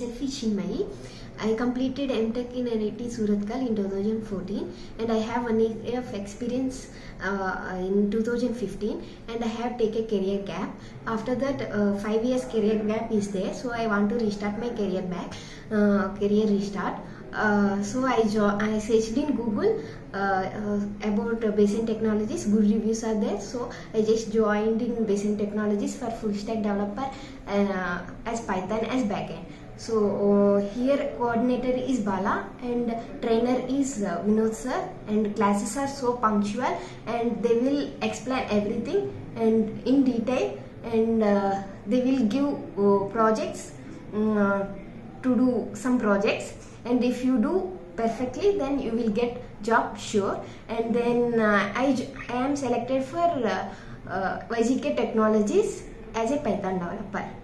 Chinmayi. I completed MTech in NIT Surathkal in 2014 and I have one year of experience uh, in 2015 and I have taken a career gap. After that, uh, five years career gap is there, so I want to restart my career back, uh, career restart. Uh, so I I searched in Google uh, uh, about Besant Technologies. Good reviews are there, so I just joined in Besant Technologies for full stack developer uh, as Python as backend. So uh, here coordinator is Bala and trainer is uh, Vinod sir. And classes are so punctual and they will explain everything and in detail. And uh, they will give uh, projects uh, to do some projects. And if you do perfectly then you will get job sure. And then uh, I, I am selected for YGK Technologies as a Python developer.